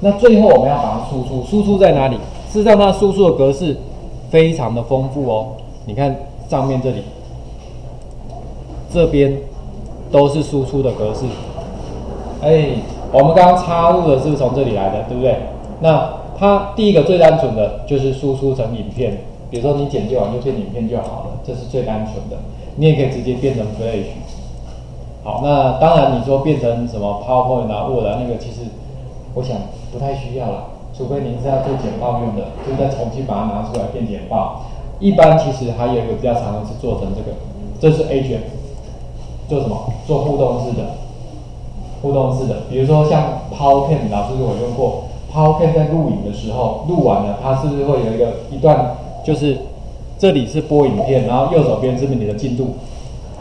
那最后我们要把它输出，输出在哪里？事实上，它输出的格式非常的丰富哦。你看上面这里，这边都是输出的格式。哎，我们刚刚插入的是不是从这里来的，对不对？那它第一个最单纯的就是输出成影片，比如说你剪辑完就变影片就好了，这是最单纯的。你也可以直接变成 Flash。好，那当然你说变成什么 PowerPoint 啊、Word 啊，那个其实我想不太需要了，除非您是要做简报用的，就再重新把它拿出来变简报。一般其实还有一个比较常的是做成这个，这是 A 卷，做什么？做互动式的，互动式的，比如说像 PowerPoint，老师如果用过 PowerPoint 在录影的时候，录完了，它是不是会有一个一段，就是这里是播影片，然后右手边是不是你的进度，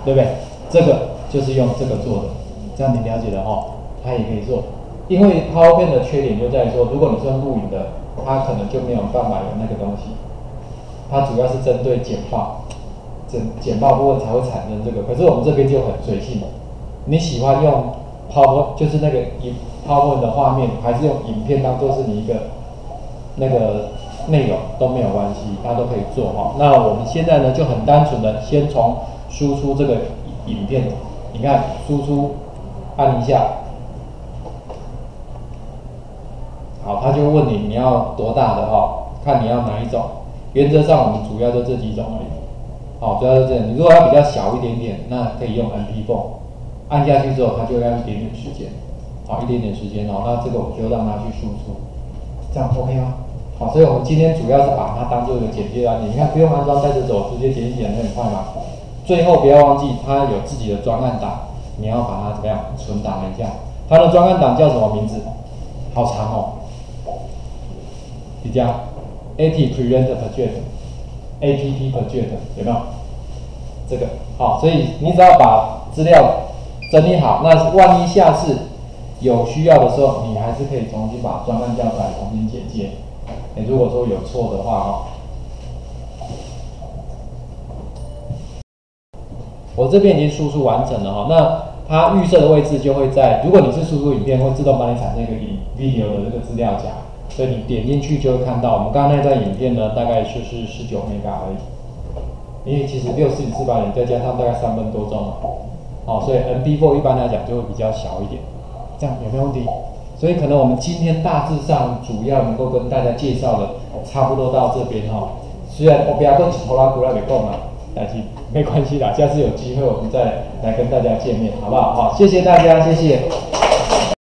对不对？这个就是用这个做的，这样你了解了哈，它也可以做。因为 PowerPoint 的缺点就在于说，如果你是用录影的，它可能就没有办法有那个东西。它主要是针对简报，简简报部分才会产生这个。可是我们这边就很随性了，你喜欢用抛波就是那个影 Power 的画面，还是用影片当做是你一个那个内容都没有关系，它都可以做哈。那我们现在呢就很单纯的先从输出这个影片，你看输出按一下，好，他就问你你要多大的哈，看你要哪一种。原则上我们主要就这几种而已，好，主要就这样。你如果要比较小一点点，那可以用 MP4，按下去之后它就要一点点时间，好，一点点时间哦。那这个我们就让它去输出，这样 OK 吗？好，所以我们今天主要是把它当做一个简介案例。你看不用安装带着走，直接剪一点很快嘛。最后不要忘记它有自己的专案档，你要把它怎么样存档一下。它的专案档叫什么名字？好长哦，比较。A T Prevent Project，A P P Project 有没有？这个好，所以你只要把资料整理好，那万一下次有需要的时候，你还是可以重新把专案调出来重新简介。你如果说有错的话，哈，我这边已经输出完成了哈，那它预设的位置就会在，如果你是输出影片，会自动帮你产生一个影 video 的这个资料夹。所以你点进去就会看到，我们刚刚那段影片呢，大概就是十九 m e 而已。因为其实六四零四八零再加上大概三分多钟嘛，好，所以 MP4 一般来讲就会比较小一点。这样有没有问题？所以可能我们今天大致上主要能够跟大家介绍的，差不多到这边哈。虽然我不要跟拖拉古拉给够嘛，但是没关系啦，下次有机会我们再来跟大家见面，好不好？好，谢谢大家，谢谢。